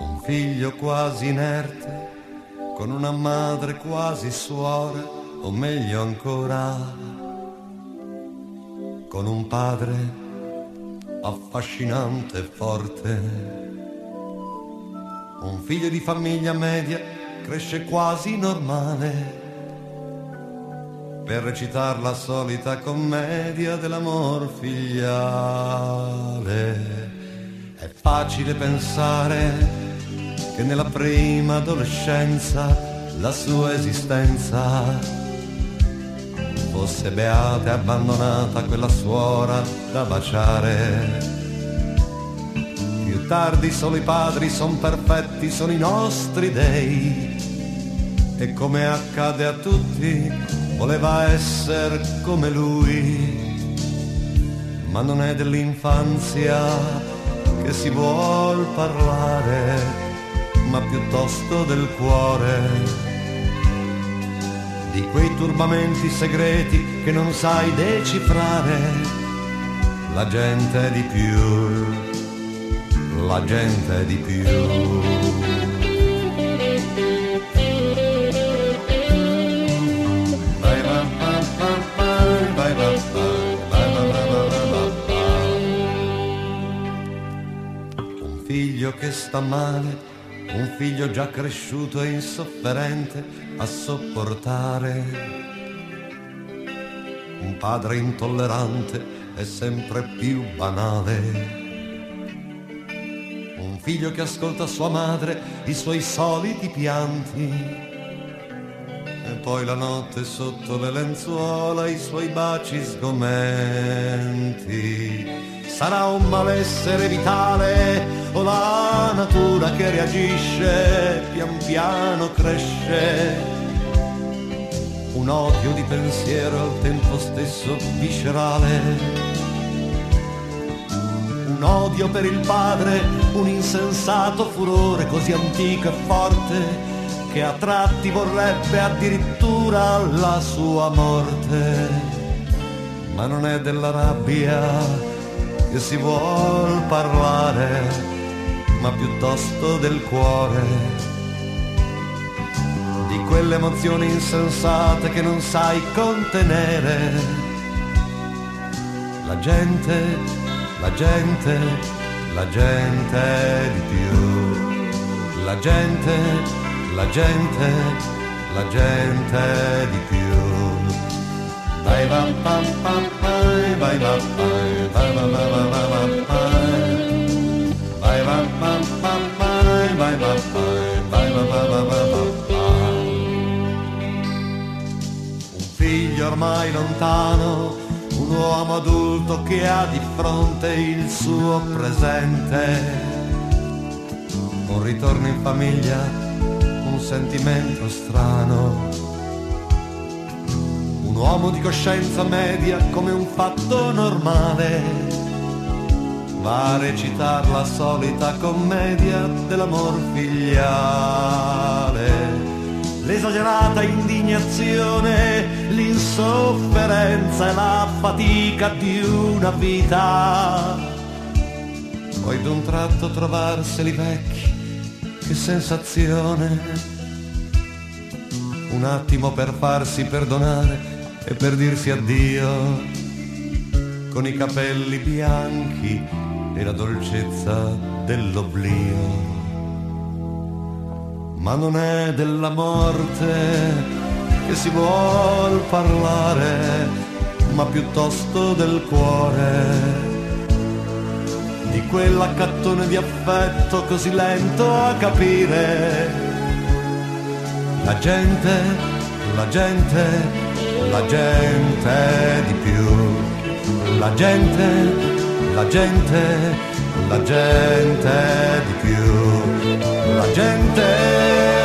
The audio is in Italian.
Un figlio quasi inerte, con una madre quasi suora, o meglio ancora, con un padre affascinante e forte. Un figlio di famiglia media cresce quasi normale per recitare la solita commedia dell'amor figliale. È facile pensare che nella prima adolescenza la sua esistenza fosse beata e abbandonata quella suora da baciare. Tardi solo i padri son perfetti, sono i nostri dei. E come accade a tutti, voleva essere come lui. Ma non è dell'infanzia che si vuol parlare, ma piuttosto del cuore. Di quei turbamenti segreti che non sai decifrare. La gente è di più, la gente è di più. Un figlio che sta male, un figlio già cresciuto e insofferente a sopportare. Un padre intollerante e sempre più banale. Figlio che ascolta sua madre, i suoi soliti pianti. E poi la notte sotto le lenzuola i suoi baci sgomenti. Sarà un malessere vitale o la natura che reagisce, pian piano cresce. Un odio di pensiero al tempo stesso viscerale. Un odio per il padre, un insensato furore così antico e forte che a tratti vorrebbe addirittura la sua morte. Ma non è della rabbia che si vuol parlare, ma piuttosto del cuore, di quelle emozioni insensate che non sai contenere. La gente, la gente, la gente di più, la gente la gente, la gente di più. Vai va pam pam vai va pai, vai va va va va va pai. Vai va pam pam vai va pai, vai va va va va va pai. Un figlio ormai lontano, un uomo adulto che ha di fronte il suo presente. Un ritorno in famiglia un sentimento strano. Un uomo di coscienza media come un fatto normale. Va a recitare la solita commedia dell'amor figliale. L'esagerata indignazione, l'insofferenza e la fatica di una vita. Poi d'un tratto trovarseli vecchi che sensazione. Un attimo per farsi perdonare e per dirsi addio, con i capelli bianchi e la dolcezza dell'oblio. Ma non è della morte che si vuol parlare, ma piuttosto del cuore di quell'accattone di affetto così lento a capire. La gente, la gente, la gente di più. La gente, la gente, la gente di più. La gente,